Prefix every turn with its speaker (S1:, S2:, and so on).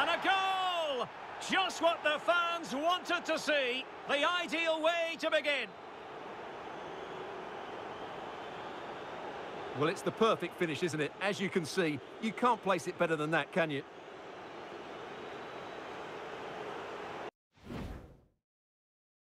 S1: And a goal! Just what the fans wanted to see. The ideal way to begin.
S2: Well, it's the perfect finish, isn't it? As you can see, you can't place it better than that, can you?